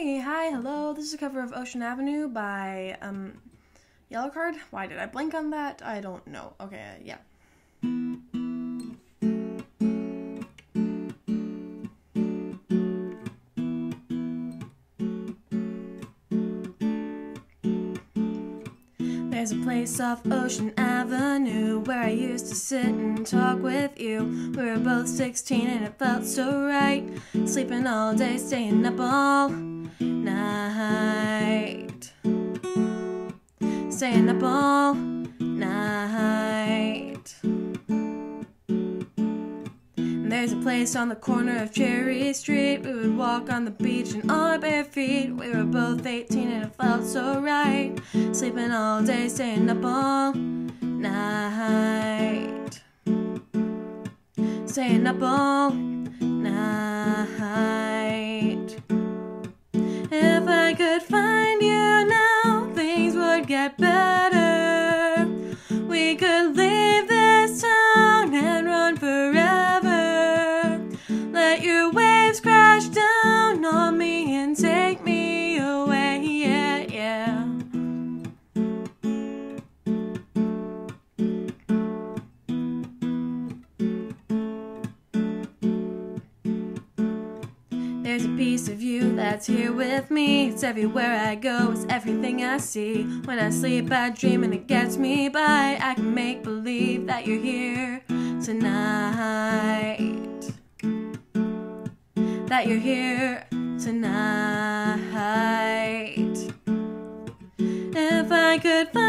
Hey, hi, hello. This is a cover of Ocean Avenue by um Yellowcard. Why did I blank on that? I don't know. Okay, uh, yeah. There's a place off Ocean Avenue where I used to sit and talk with you. We were both 16 and it felt so right. Sleeping all day, staying up all night. Staying up all night. And there's a place on the corner of Cherry Street. We would walk on the beach in our bare feet. We were both 18 and it felt so right. Sleeping all day, staying up all night. Staying up all night. Would get There's a piece of you that's here with me. It's everywhere I go, it's everything I see. When I sleep, I dream and it gets me by. I can make believe that you're here tonight. That you're here tonight. If I could find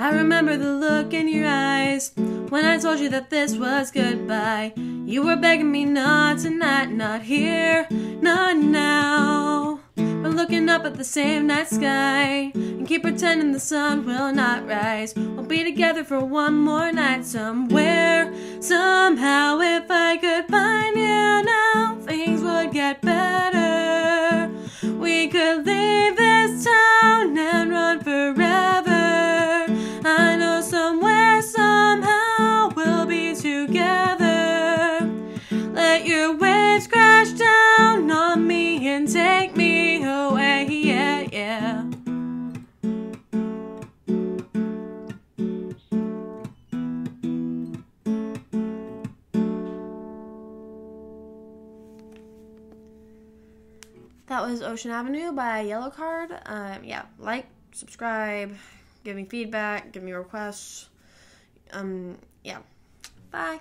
I remember the look in your eyes when I told you that this was goodbye. You were begging me not tonight, not here, not now. We're looking up at the same night sky and keep pretending the sun will not rise. We'll be together for one more night somewhere, somehow. If I could find you That was Ocean Avenue by Yellowcard. Um, yeah, like, subscribe, give me feedback, give me requests. Um, yeah. Bye.